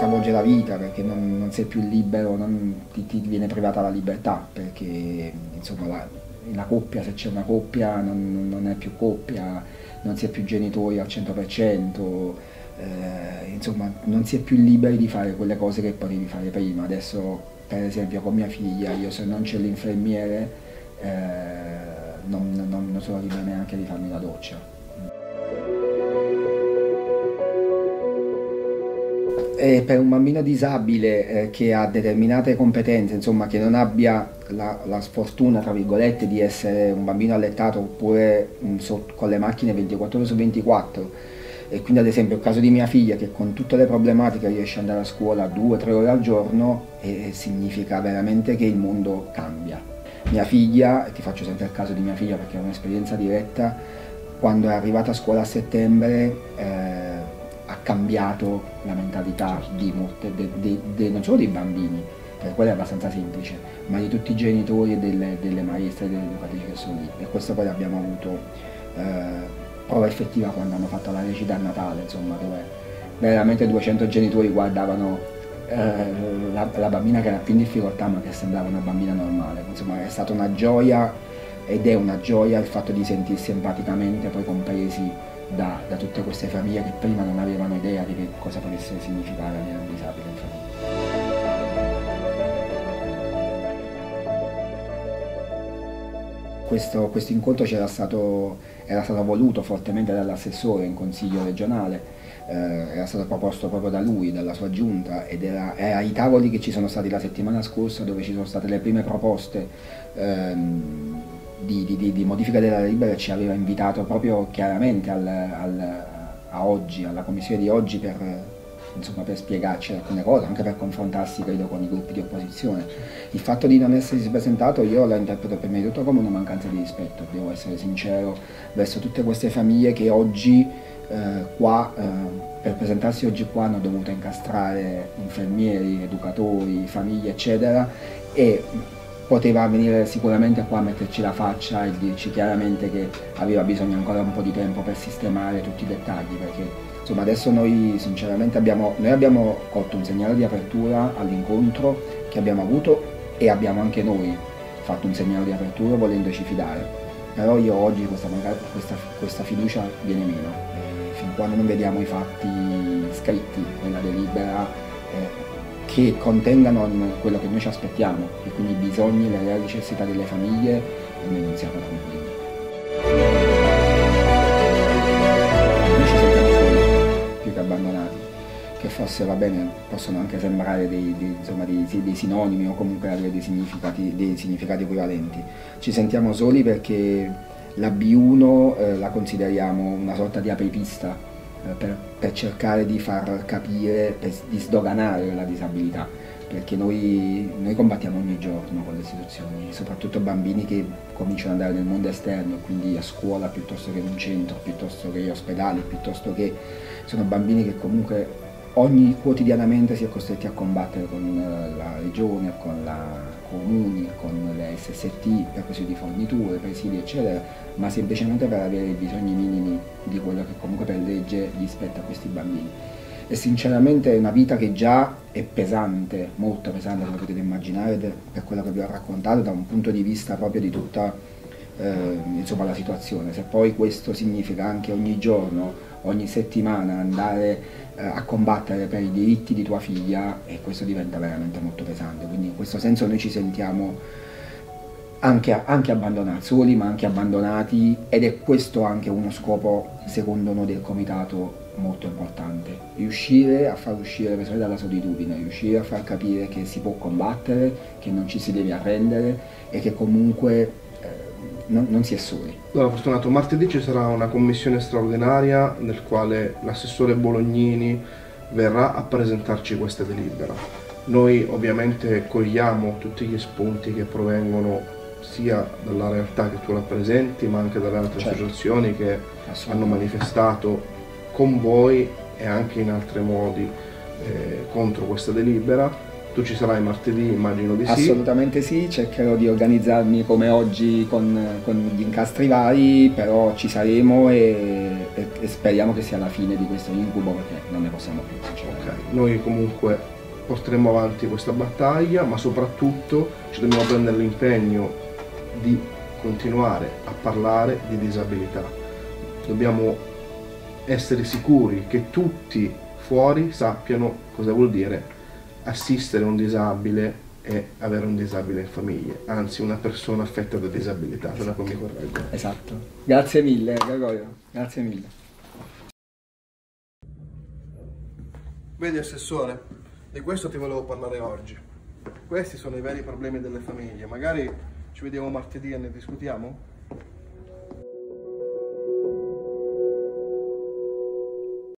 stravolge la vita perché non, non sei più libero, non, ti, ti, viene privata la libertà perché insomma la, la coppia, se c'è una coppia non, non, è più coppia, non si è più genitori al 100%, eh, insomma non si è più liberi di fare quelle cose che potevi fare prima. Adesso per esempio con mia figlia, io se non c'è l'infermiere eh, non, non sono libero neanche di farmi la doccia. Eh, per un bambino disabile eh, che ha determinate competenze, insomma che non abbia la, la, sfortuna, tra virgolette, di essere un bambino allettato oppure um, so, con le macchine 24 ore su 24, e quindi ad esempio il caso di mia figlia che con tutte le problematiche riesce ad andare a scuola due o tre ore al giorno, eh, significa veramente che il mondo cambia. Mia figlia, e ti faccio sempre il caso di mia figlia perché è un'esperienza diretta, quando è arrivata a scuola a settembre, eh, cambiato la mentalità di molte, de, de, de, non solo dei bambini, per quello è abbastanza semplice, ma di tutti i genitori e delle, delle maestre e delle educatrici che sono lì. E questo poi abbiamo avuto eh, prova effettiva quando hanno fatto la recita a Natale, insomma, dove veramente 200 genitori guardavano eh, la, la, bambina che era più in difficoltà ma che sembrava una bambina normale. Insomma, è stata una gioia ed è una gioia il fatto di sentirsi empaticamente poi compresi da, da, tutte queste famiglie che prima non avevano idea di che cosa potesse significare avere un disabile in famiglia. Questo, questo incontro stato, era stato voluto fortemente dall'assessore in consiglio regionale, eh, era stato proposto proprio da lui, dalla sua giunta ed era, era ai tavoli che ci sono stati la settimana scorsa dove ci sono state le prime proposte ehm, di, di, di, modifica della delibera ci aveva invitato proprio chiaramente al, al, a oggi, alla commissione di oggi per, insomma, per, spiegarci alcune cose, anche per confrontarsi credo con i gruppi di opposizione. Il fatto di non essersi presentato io lo interpreto prima di tutto come una mancanza di rispetto, devo essere sincero, verso tutte queste famiglie che oggi eh, qua, eh, per presentarsi oggi qua hanno dovuto incastrare infermieri, educatori, famiglie eccetera e poteva venire sicuramente qua a metterci la faccia e dirci chiaramente che aveva bisogno ancora un po' di tempo per sistemare tutti i dettagli perché insomma adesso noi sinceramente abbiamo, noi abbiamo colto un segnale di apertura all'incontro che abbiamo avuto e abbiamo anche noi fatto un segnale di apertura volendoci fidare. Però io oggi questa, questa, questa fiducia viene meno. E fin quando non vediamo i fatti scritti nella delibera eh, che contengano quello che noi ci aspettiamo e quindi i bisogni, le reali necessità delle famiglie e noi non siamo tranquilli. Noi ci sentiamo soli, più che abbandonati, che forse va bene, possono anche sembrare dei, dei, insomma, dei, dei sinonimi o comunque avere dei significati, significati equivalenti. Ci sentiamo soli perché la B1 eh, la consideriamo una sorta di apripista per, per, cercare di far capire, per, di sdoganare la disabilità, perché noi, noi, combattiamo ogni giorno con le istituzioni, soprattutto bambini che cominciano ad andare nel mondo esterno, quindi a scuola piuttosto che in un centro, piuttosto che in ospedali, piuttosto che sono bambini che comunque ogni quotidianamente si è costretti a combattere con eh, la regione, con la comuni, con le SST per così di forniture, presidi eccetera, ma semplicemente per avere i bisogni minimi di quello che comunque per legge gli spetta a questi bambini. E sinceramente è una vita che già è pesante, molto pesante come potete immaginare per quello che vi ho raccontato da un punto di vista proprio di tutta eh, insomma, la situazione. Se poi questo significa anche ogni giorno ogni settimana andare eh, a combattere per i diritti di tua figlia e questo diventa veramente molto pesante. Quindi in questo senso noi ci sentiamo anche, anche abbandonati, soli ma anche abbandonati ed è questo anche uno scopo secondo noi del comitato molto importante, riuscire a far uscire le persone dalla solitudine, riuscire a far capire che si può combattere, che non ci si deve arrendere e che comunque non, non si è soli. Allora, Fortunato, martedì ci sarà una commissione straordinaria nel quale l'assessore Bolognini verrà a presentarci questa delibera. Noi ovviamente cogliamo tutti gli spunti che provengono sia dalla realtà che tu rappresenti, ma anche dalle altre certo. associazioni che hanno manifestato con voi e anche in altri modi eh, contro questa delibera Tu ci sarai martedì, immagino di sì. Assolutamente sì, cercherò di organizzarmi come oggi con, con gli incastri vari, però ci saremo e, e, e, speriamo che sia la fine di questo incubo perché non ne possiamo più. Okay. Noi comunque porteremo avanti questa battaglia, ma soprattutto ci dobbiamo prendere l'impegno di continuare a parlare di disabilità. Dobbiamo essere sicuri che tutti fuori sappiano cosa vuol dire assistere un disabile e avere un disabile in famiglia, anzi una persona affetta da disabilità, se esatto. mi correggo. Esatto. Grazie mille Gregorio, grazie mille. Vedi Assessore, di questo ti volevo parlare oggi. Questi sono i veri problemi delle famiglie, magari ci vediamo martedì e ne discutiamo?